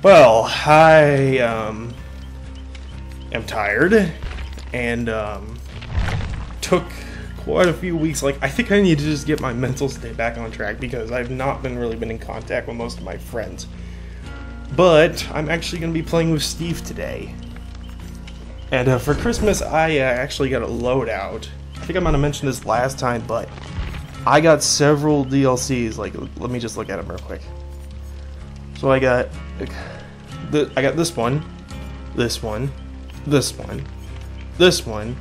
Well, I um, am tired and um, took quite a few weeks. Like, I think I need to just get my mental state back on track because I've not been really been in contact with most of my friends. But I'm actually going to be playing with Steve today. And uh, for Christmas, I uh, actually got a loadout. I think I might have mentioned this last time, but I got several DLCs. Like, let me just look at them real quick. So I got, the, I got this one, this one, this one, this one,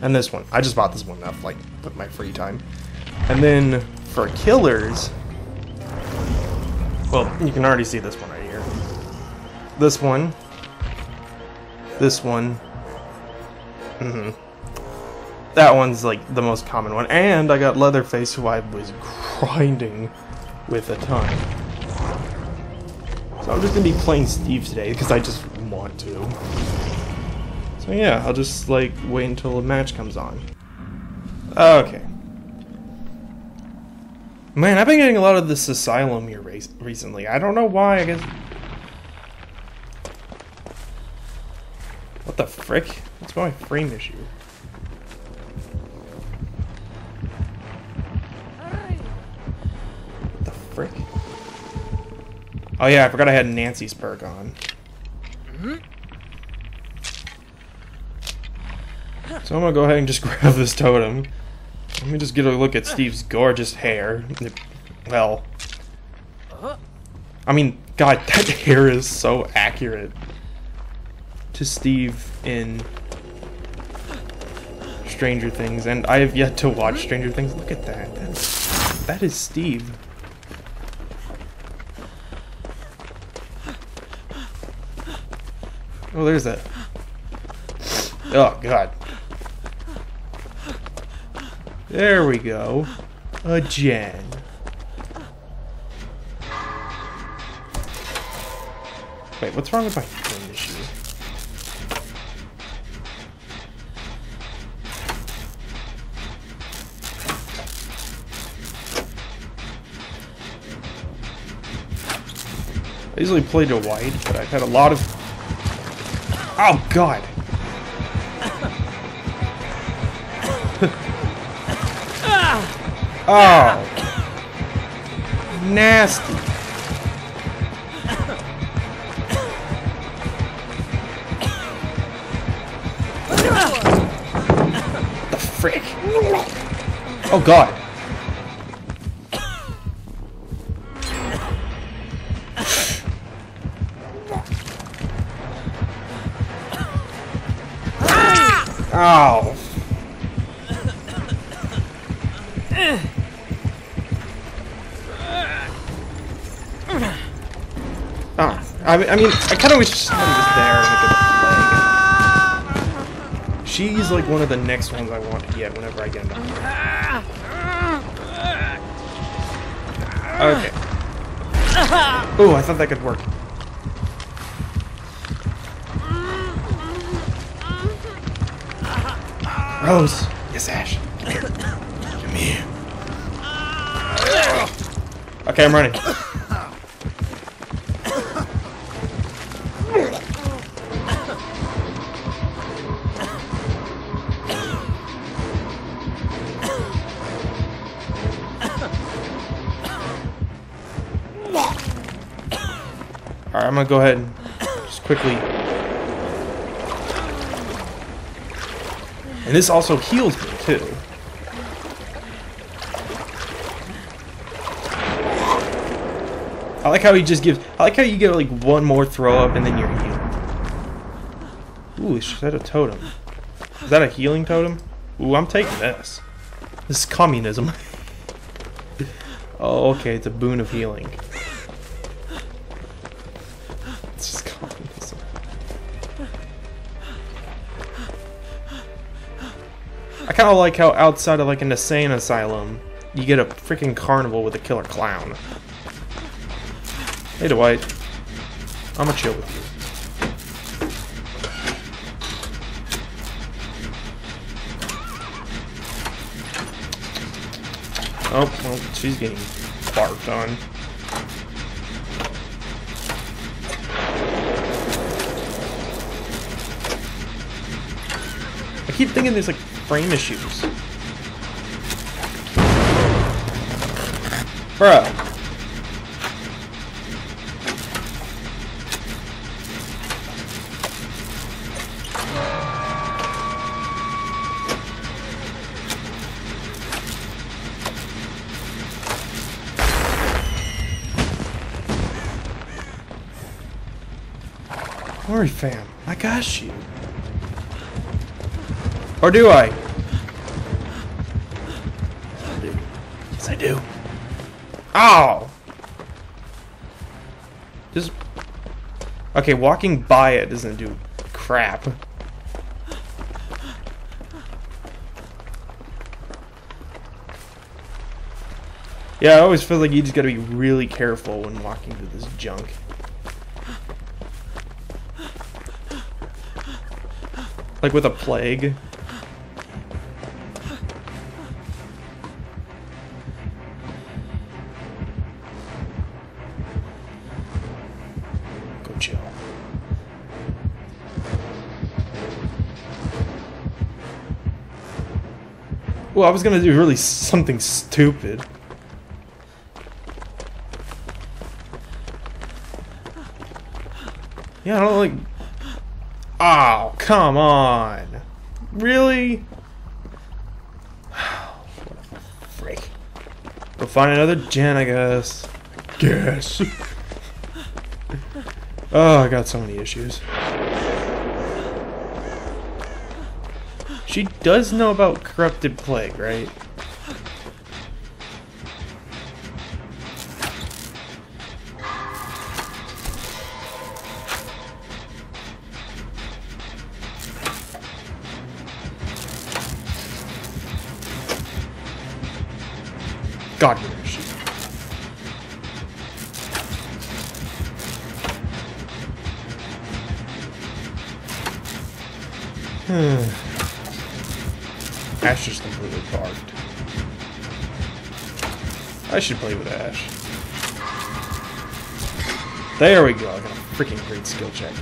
and this one. I just bought this one up, like, with my free time. And then for killers, well, you can already see this one right here. This one, this one, mm-hmm. That one's like the most common one. And I got Leatherface, who I was grinding with a ton. So I'm just gonna be playing Steve today because I just want to. So yeah, I'll just like wait until the match comes on. Okay. Man, I've been getting a lot of this Asylum here recently. I don't know why, I guess... What the frick? What's my frame issue? Oh yeah, I forgot I had Nancy's perk on. Mm-hmm. So I'm gonna go ahead and just grab this totem. Let me just get a look at Steve's gorgeous hair. Well, uh-huh. I mean, God, that hair is so accurate to Steve in Stranger Things, and I have yet to watch mm-hmm. Stranger Things. Look at that. That's, that is Steve. Oh, there's that. Oh, God. There we go. A gen. Wait, what's wrong with my phone issue? I usually play to white, but I've had a lot of Oh, God. oh. Nasty. the frick? Oh, God. I mean, I, mean, I kind of wish somebody was there and could. She's like one of the next ones I want to get whenever I get into Okay. Oh, I thought that could work. Rose. Yes, Ash. Come here. Okay, I'm running. I'm gonna go ahead and just quickly And this also heals me, too. I like how he just gives... I like how you get, like, one more throw up and then you're healed. Ooh, is that a totem? Is that a healing totem? Ooh, I'm taking this. This is communism. oh, okay, it's a boon of healing. I kind of like how outside of like an insane asylum, you get a freaking carnival with a killer clown. Hey Dwight, I'm gonna chill with you. Oh, well, she's getting barked on. I keep thinking there's like frame issues. Bro. Worry, fam. I got you. Or do I? Yes, I do. Ow! Just... Okay, walking by it doesn't do crap. Yeah, I always feel like you just gotta be really careful when walking through this junk. Like with a plague. Well, I was gonna do really something stupid. Yeah, I don't like. Oh, come on. Really? what a freak. Go find another gen, I guess. Guess. oh, I got so many issues. She does know about corrupted plague, right? God, where is she? Ash just completely barked. I should play with Ash. There we go. I got a freaking great skill check.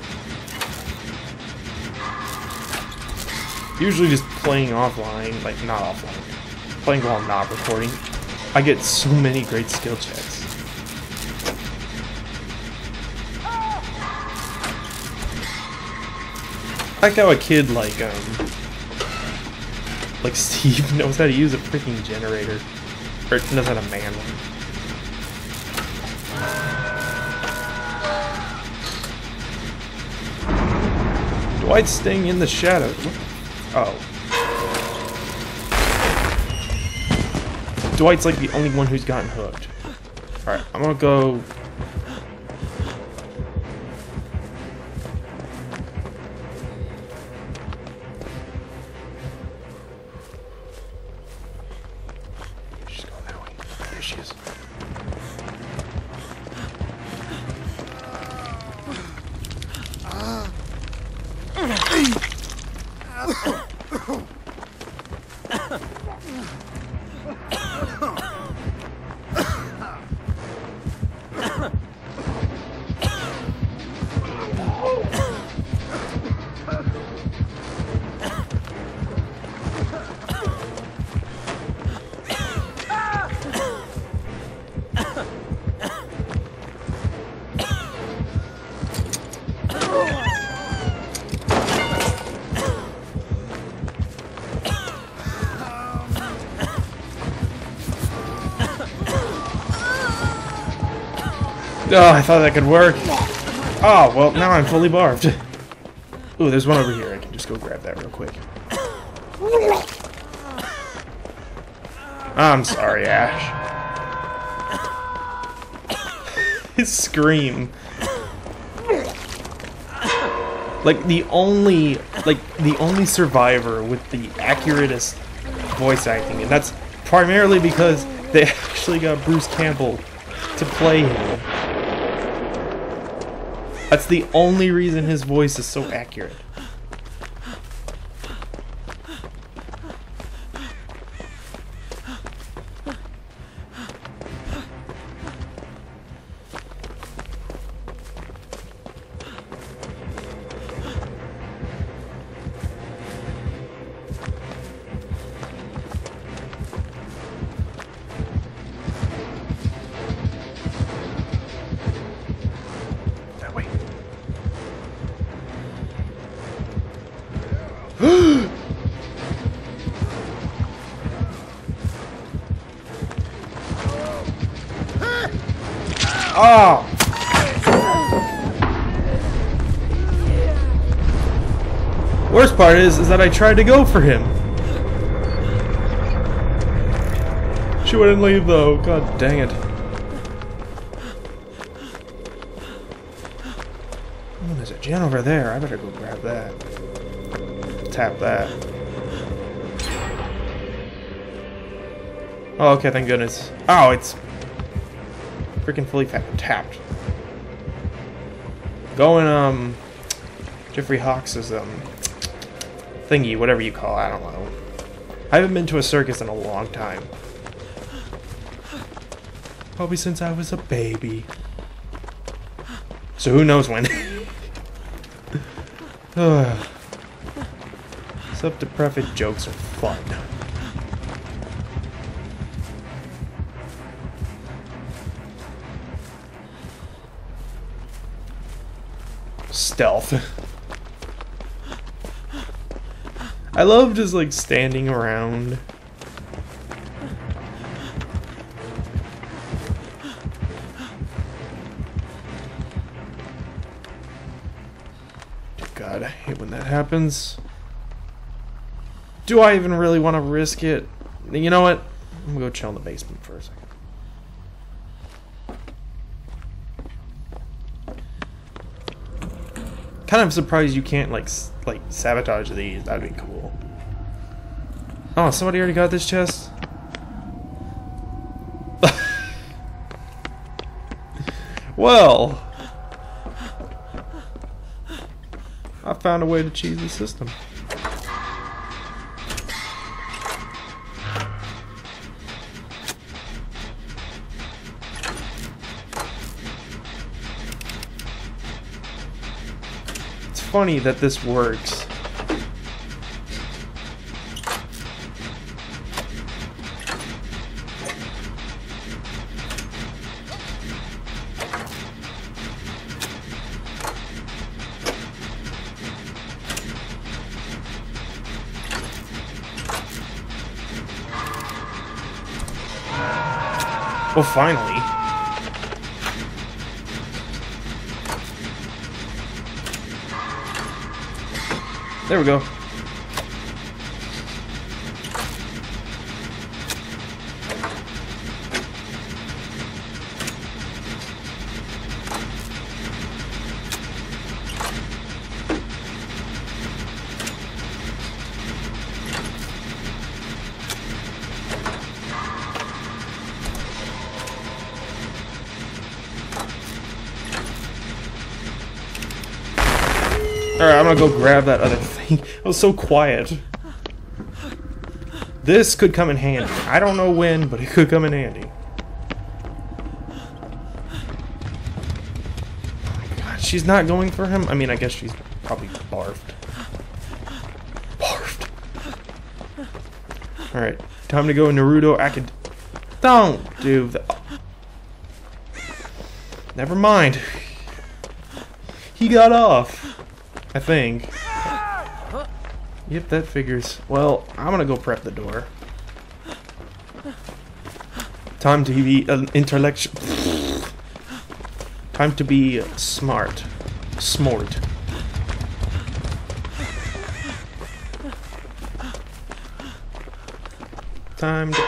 Usually just playing offline, like not offline, playing while I'm not recording, I get so many great skill checks. I like how a kid like um like Steve knows how to use a freaking generator. Or knows how to man one. Dwight's staying in the shadow. Oh. Dwight's like the only one who's gotten hooked. Alright, I'm gonna go... Oh, I thought that could work. Oh, well, now I'm fully barbed. Ooh, there's one over here. I can just go grab that real quick. I'm sorry, Ash. His scream. Like, the only, like, the only survivor with the accuratest voice acting, and that's primarily because they actually got Bruce Campbell to play him. That's the only reason his voice is so accurate. Oh! Worst part is, is that I tried to go for him. She wouldn't leave though. God dang it. Oh, there's a gen over there. I better go grab that. Tap that. Oh, okay, thank goodness. Oh, it's freaking fully tapped. Going, um, Jeffrey Hawk's um, thingy, whatever you call it, I don't know. I haven't been to a circus in a long time. Probably since I was a baby. So who knows when. Self-depressing jokes are fun. Stealth. I love just like standing around. God, I hate when that happens. Do I even really want to risk it? You know what? I'm gonna go chill in the basement for a second. Kind of surprised you can't like like sabotage these. That'd be cool. Oh, somebody already got this chest. well, I found a way to cheese the system. Funny that this works. Well, finally. There we go. Alright, I'm gonna go grab that other. It was so quiet. This could come in handy. I don't know when, but it could come in handy. God, she's not going for him? I mean, I guess she's probably barfed. Barfed. Alright, time to go Naruto Acad... Don't do that. Never mind. He got off. I think. Yep, that figures. Well, I'm gonna go prep the door. Time to be an intellectual. Time to be smart. Smart. Time to...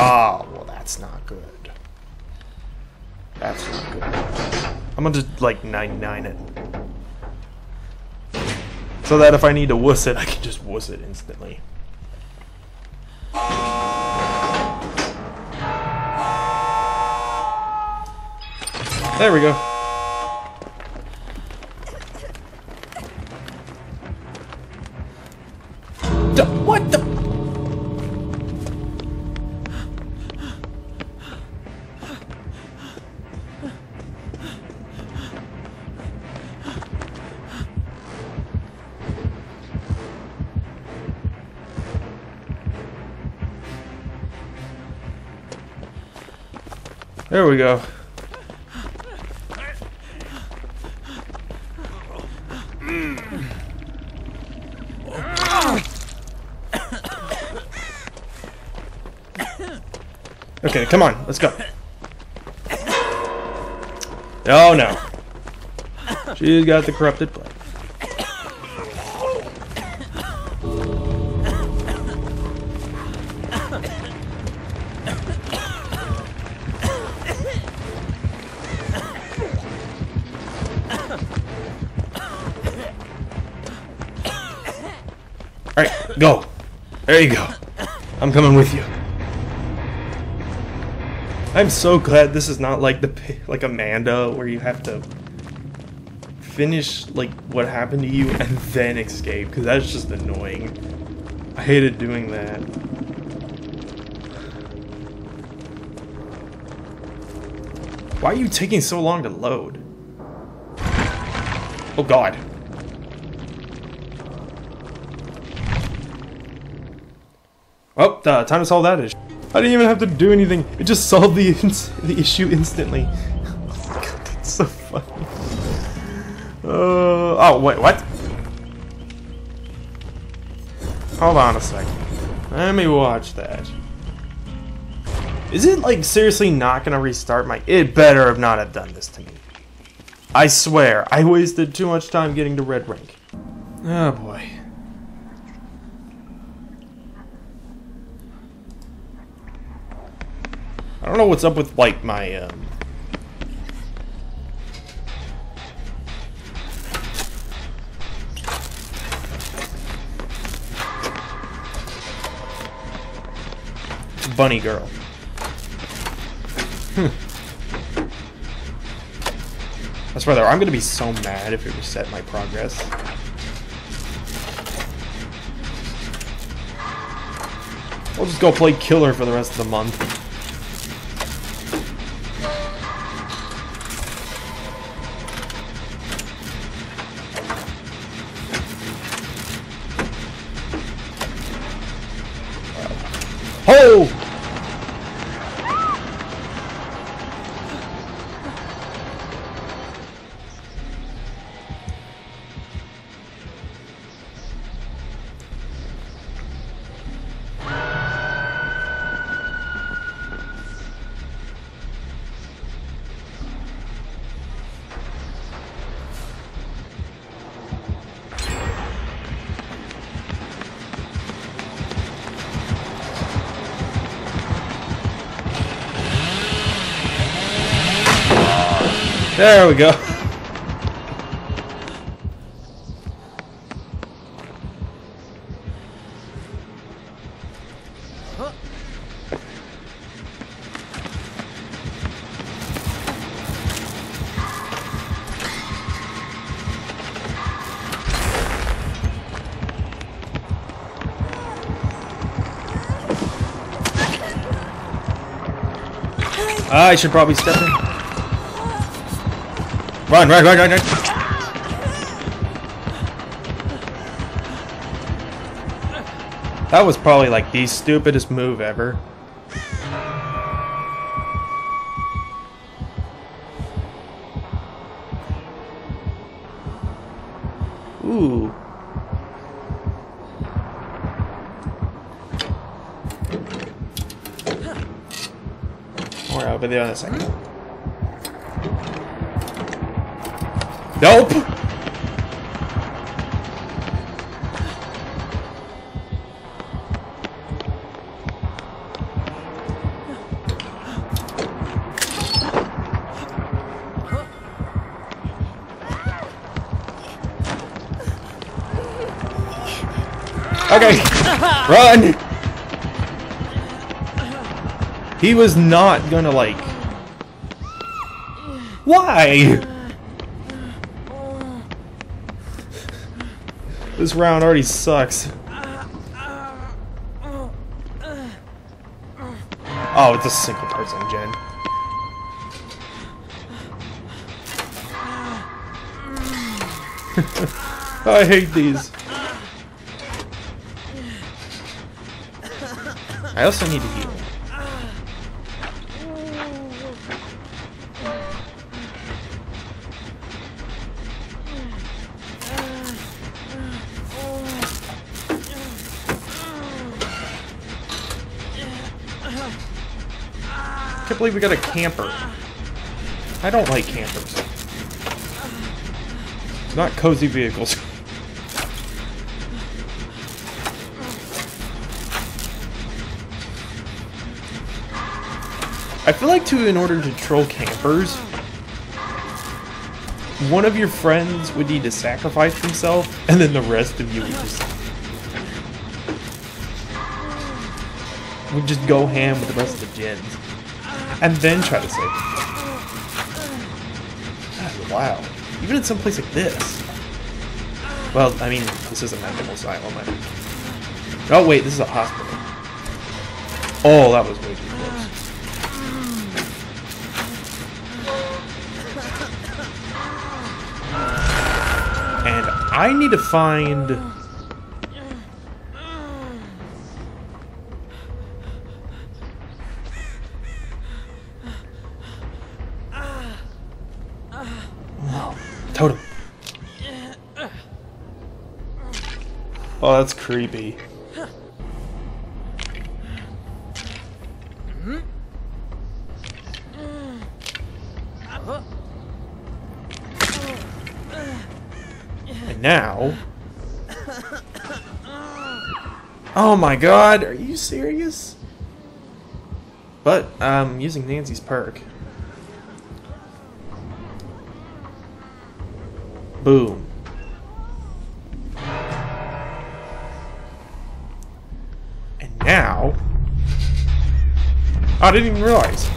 Oh, well that's not good. That's not good. I'm gonna just, like, 99 it. So that if I need to wuss it, I can just wuss it instantly. There we go. what the? There we go. Okay, come on, let's go. Oh no. She's got the corrupted. Alright, go. There you go. I'm coming with you. I'm so glad this is not like the like Amanda where you have to finish like what happened to you and then escape because that's just annoying. I hated doing that. Why are you taking so long to load? Oh god. Oh, uh, time to solve that issue. I didn't even have to do anything. It just solved the the issue instantly. God, that's so funny. Uh, oh, wait, what? Hold on a second. Let me watch that. Is it, like, seriously not gonna restart my... It better have not have done this to me. I swear, I wasted too much time getting to red rank. Oh, boy. Don't know what's up with, like, my, um... Bunny girl. Hmm. Swear though, I'm gonna be so mad if it reset my progress. I'll just go play killer for the rest of the month. There we go. Ah, I should probably step in. Run, run, run, run, run! That was probably like the stupidest move ever. Ooh. More over the second. Nope. Okay, run! He was not gonna like... Why? This round already sucks. Oh, it's a single person gen. I hate these. I also need to heal. Can't believe we got a camper. I don't like campers. not cozy vehicles. I feel like too, in order to troll campers, one of your friends would need to sacrifice himself, and then the rest of you would just would just go ham with the rest of the gens, and then try to save them. Ah, God, wow, even in some place like this. Well, I mean, this is a medical asylum. I mean. Oh wait, this is a hospital. Oh, that was way too close. And I need to find... No. Totem. Oh, that's creepy. And now... Oh my god, are you serious? But, I'm using Nancy's perk. Boom. I didn't even realize.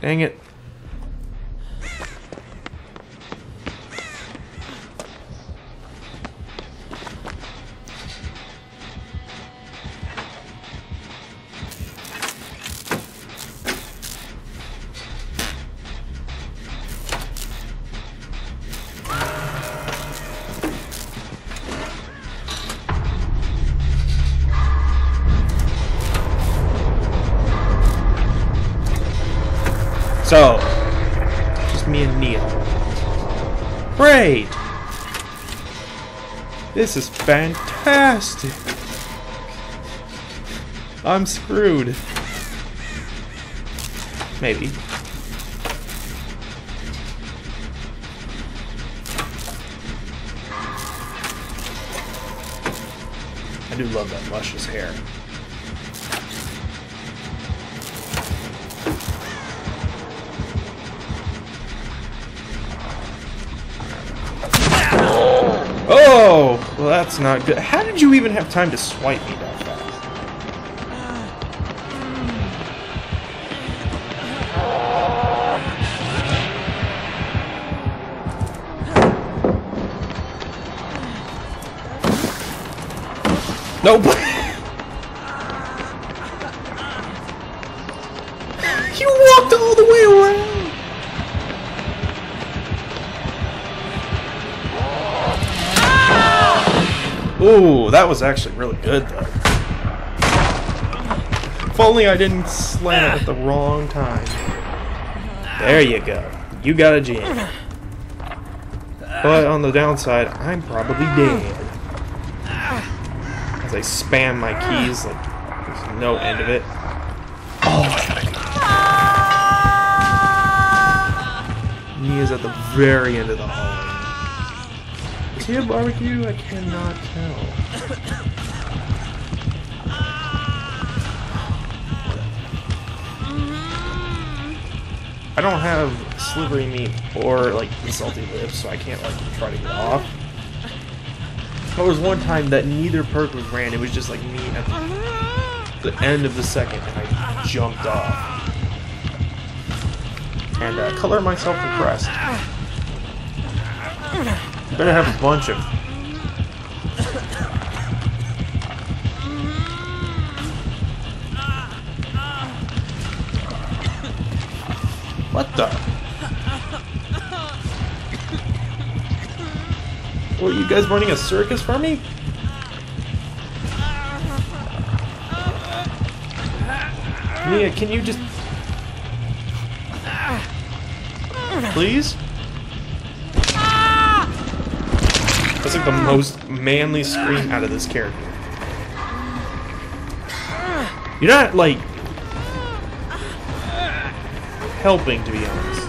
Dang it. So, just me and Neil. Great! This is fantastic! I'm screwed. Maybe. I do love that luscious hair. That's not good. How did you even have time to swipe me that fast? Nope. That was actually really good, though. If only I didn't slam it at the wrong time. There you go. You got a jam. But on the downside, I'm probably dead. As I spam my keys like there's no end of it. Oh, I gotta go. Mia's at the very end of the hallway. Is he a barbecue? I cannot tell. I don't have slippery meat or like salty lips, so I can't like try to get off. There was one time that neither perk was ran. It was just like me at the end of the second, and I jumped off. And uh, color myself impressed. Better have a bunch of. What the? What, you guys running a circus for me? Mia, can you just... Please? That's like the most manly scream out of this character. You're not, like, helping, to be honest.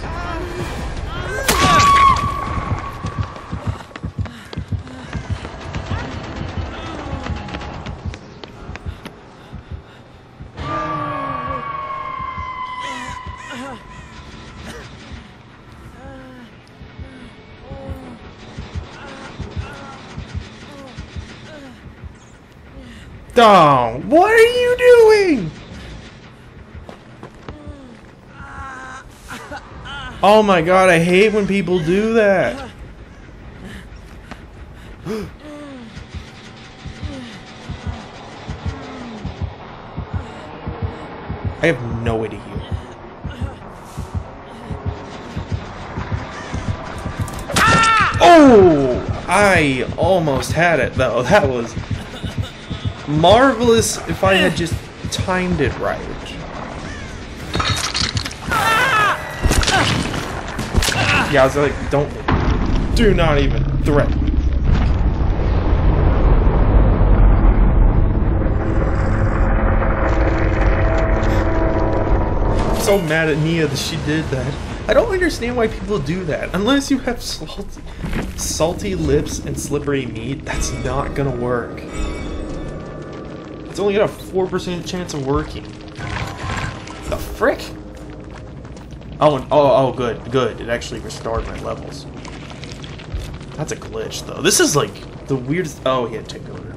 Oh, what are you doing? Oh my god, I hate when people do that. I have no way to heal. Oh! I almost had it though. That was marvelous if I had just timed it right. Yeah, I was like, don't, do not even threaten. So mad at Nea that she did that. I don't understand why people do that. Unless you have salty, salty lips and slippery meat, that's not gonna work. It's only got a 4% chance of working. The frick? Oh, oh, oh, good, good. It actually restored my levels. That's a glitch, though. This is like the weirdest. Oh, he had Tinkerer.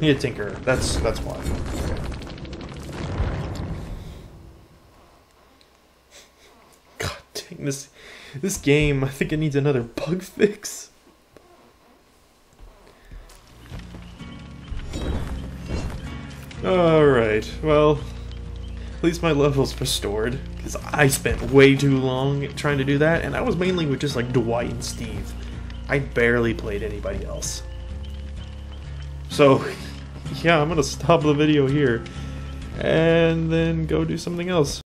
He had Tinkerer. That's that's why. God dang this, this game. I think it needs another bug fix. Alright, well, at least my level's restored, because I spent way too long trying to do that, and I was mainly with just like Dwight and Steve. I barely played anybody else. So, yeah, I'm gonna stop the video here, and then go do something else.